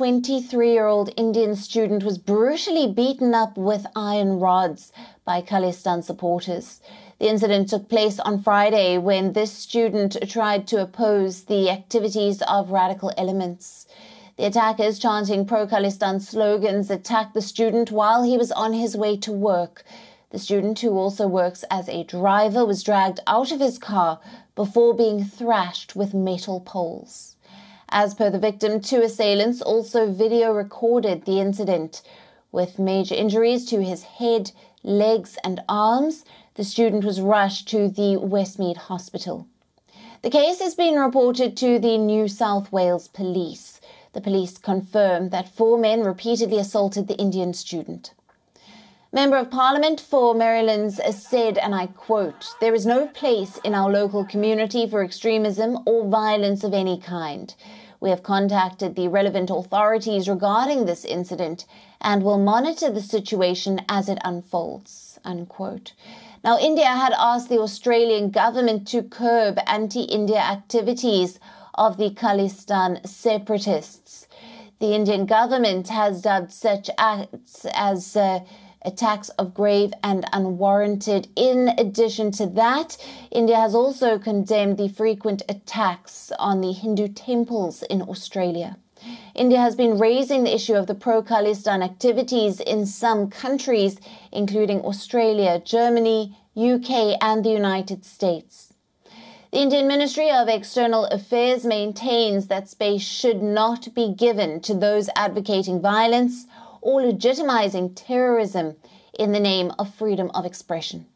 23 year old Indian student was brutally beaten up with iron rods by Khalistan supporters. The incident took place on Friday when this student tried to oppose the activities of radical elements. The attackers, chanting pro Khalistan slogans, attacked the student while he was on his way to work. The student, who also works as a driver, was dragged out of his car before being thrashed with metal poles. As per the victim, two assailants also video recorded the incident. With major injuries to his head, legs, and arms, the student was rushed to the Westmead Hospital. The case has been reported to the New South Wales Police. The police confirmed that four men repeatedly assaulted the Indian student. Member of Parliament for Merrylands said, and I quote, There is no place in our local community for extremism or violence of any kind. We have contacted the relevant authorities regarding this incident and will monitor the situation as it unfolds. Unquote. Now, India had asked the Australian government to curb anti India activities of the Khalistan separatists. The Indian government has dubbed such acts as uh, attacks of grave and unwarranted. In addition to that, India has also condemned the frequent attacks on the Hindu temples in Australia. India has been raising the issue of the pro Khalistan activities in some countries, including Australia, Germany, UK, and the United States. The Indian Ministry of External Affairs maintains that space should not be given to those advocating violence or legitimizing terrorism in the name of freedom of expression.